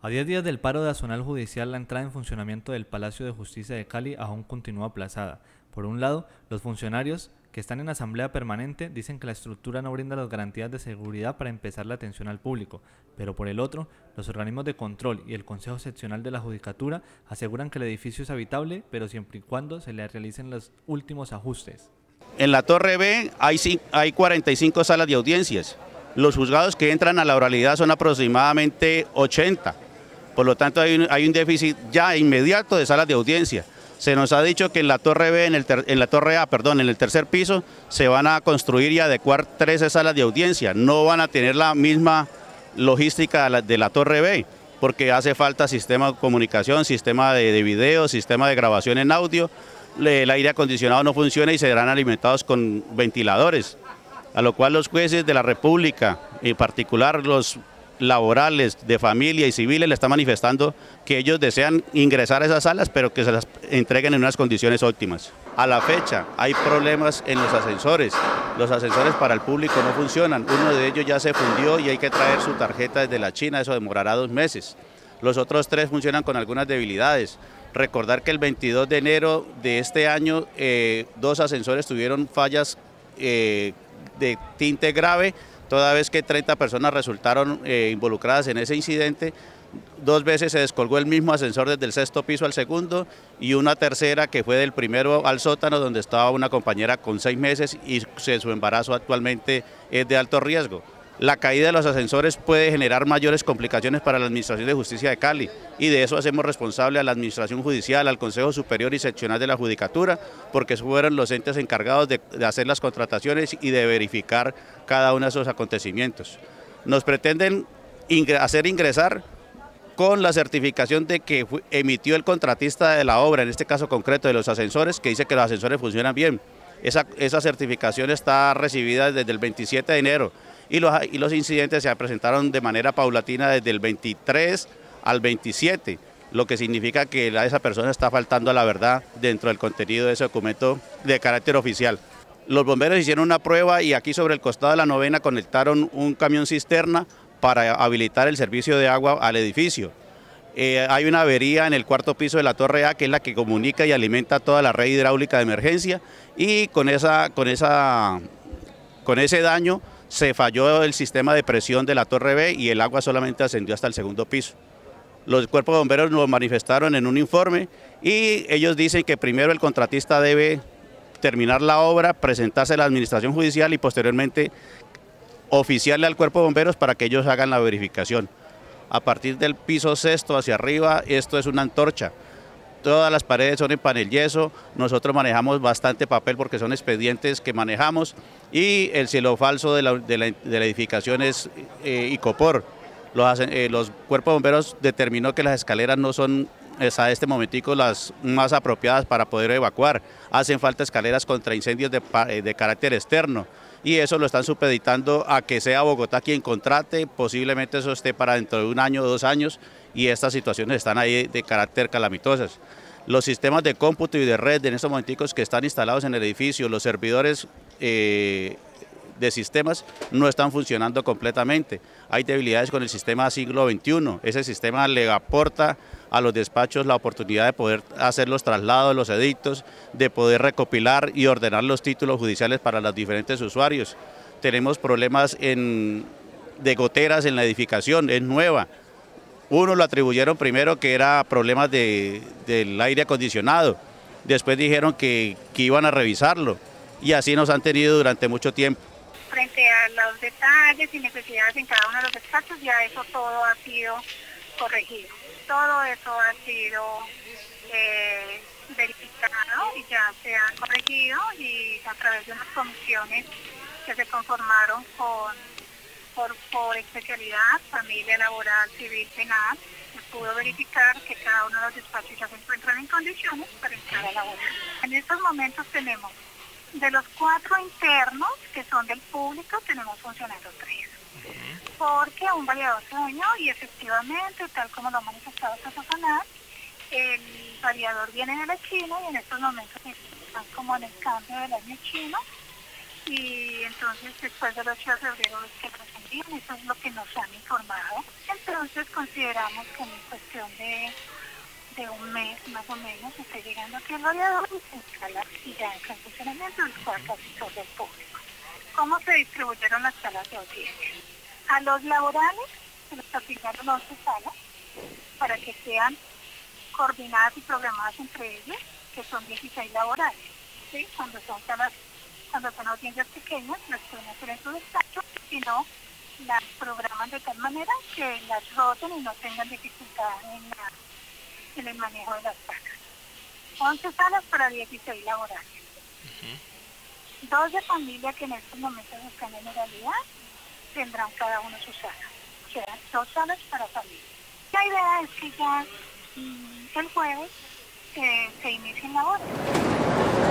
A 10 días del paro de Azonal Judicial, la entrada en funcionamiento del Palacio de Justicia de Cali aún continúa aplazada. Por un lado, los funcionarios que están en asamblea permanente dicen que la estructura no brinda las garantías de seguridad para empezar la atención al público, pero por el otro, los organismos de control y el Consejo Seccional de la Judicatura aseguran que el edificio es habitable, pero siempre y cuando se le realicen los últimos ajustes. En la Torre B hay, hay 45 salas de audiencias. Los juzgados que entran a la oralidad son aproximadamente 80 por lo tanto, hay un, déficit ya inmediato de salas de audiencia. Se nos ha dicho que en la torre B, en, la torre A, perdón, en el tercer piso, se van a construir y adecuar 13 salas de audiencia. No van a tener la misma logística de la, torre B, porque hace falta sistema de comunicación, sistema de, de video, sistema de grabación en audio. el aire acondicionado no funciona y serán alimentados con ventiladores. A lo cual los jueces de la República, en particular los laborales, de familia y civiles le están manifestando que ellos desean ingresar a esas salas, pero que se las entreguen en unas condiciones óptimas. A la fecha hay problemas en los ascensores. Los ascensores para el público no funcionan. Uno de ellos ya se fundió y hay que traer su tarjeta desde la China, eso demorará dos meses. Los otros tres funcionan con algunas debilidades. Recordar que el 22 de enero de este año eh, dos ascensores tuvieron fallas eh, de tinte grave toda vez que 30 personas resultaron eh, involucradas en ese incidente. Dos veces se descolgó el mismo ascensor desde el sexto piso al segundo y una tercera que fue del primero al sótano donde estaba una compañera con seis meses y su embarazo actualmente es de alto riesgo. La caída de los ascensores puede generar mayores complicaciones para la Administración de Justicia de Cali y de eso hacemos responsable a la Administración Judicial, al Consejo Superior y Seccional de la Judicatura, porque fueron los entes encargados de, hacer las contrataciones y de verificar cada uno de esos acontecimientos. Nos pretenden hacer ingresar con la certificación de que emitió el contratista de la obra, en este caso concreto de los ascensores, que dice que los ascensores funcionan bien. Esa, esa certificación está recibida desde el 27 de enero y los, incidentes se presentaron de manera paulatina desde el 23 al 27, lo que significa que esa persona está faltando a la verdad dentro del contenido de ese documento de carácter oficial. Los bomberos hicieron una prueba y aquí sobre el costado de la novena conectaron un camión cisterna para habilitar el servicio de agua al edificio. Eh, hay una avería en el cuarto piso de la torre A que es la que comunica y alimenta toda la red hidráulica de emergencia y con, esa, con, esa, con ese daño se falló el sistema de presión de la torre B y el agua solamente ascendió hasta el segundo piso. Los cuerpos de bomberos lo manifestaron en un informe y ellos dicen que primero el contratista debe terminar la obra, presentarse a la administración judicial y posteriormente oficiarle al cuerpo de bomberos para que ellos hagan la verificación. A partir del piso sexto hacia arriba, esto es una antorcha todas las paredes son en panel yeso, nosotros manejamos bastante papel porque son expedientes que manejamos. Y el cielo falso de la, edificación es eh, Icopor. Los, eh, los cuerpos bomberos determinó que las escaleras no son a este momentico las más apropiadas para poder evacuar. Hacen falta escaleras contra incendios de, eh, de carácter externo. Y eso lo están supeditando a que sea Bogotá quien contrate, posiblemente eso esté para dentro de un año o dos años y estas situaciones están ahí de carácter calamitosas. Los sistemas de cómputo y de red en estos momentos que están instalados en el edificio, los servidores eh, de sistemas no están funcionando completamente. Hay debilidades con el sistema siglo XXI. Ese sistema le aporta a los despachos la oportunidad de poder hacer los traslados, los edictos, de poder recopilar y ordenar los títulos judiciales para los diferentes usuarios. Tenemos problemas de goteras en la edificación, es nueva. Uno lo atribuyeron primero que era problemas de, del aire acondicionado, después dijeron que, que iban a revisarlo. Y así nos han tenido durante mucho tiempo. Frente a los detalles y necesidades en cada uno de los despachos, ya eso todo ha sido corregido. Todo eso ha sido eh, verificado y ya se ha corregido y a través de unas comisiones que se conformaron con por, especialidad, familia laboral, civil, penal, se pudo verificar que cada uno de los despachos ya se encuentran en condiciones para entrar a la obra. En estos momentos tenemos de los cuatro internos que son del público, tenemos funcionando tres. Porque un variador se y efectivamente, tal como lo ha manifestado Sazofanal, el variador viene de la China y en estos momentos están como en el cambio del año chino y entonces después de los 8 de febrero es que lo eso es lo que nos han informado. Entonces, consideramos que en cuestión de, de un mes más o menos está llegando aquí el radiador y se y ya en funcionamiento el cuarto asesor del público. ¿Cómo se distribuyeron las salas de audiencia? A los laborales se les asignaron 11 salas para que sean coordinadas y programadas entre ellas, que son 16 laborales. ¿sí? Cuando son salas, cuando son audiencias pequeñas, las pueden hacer en su despacho, si no, las programan de tal manera que las roten y no tengan dificultad en, la, en el manejo de las placas. 11 salas para 16 laborales. Dos de familia que en estos momentos están en realidad tendrán cada uno su sala. O sea, dos salas para familia. La idea es que ya mm, el jueves eh, se inicien labores.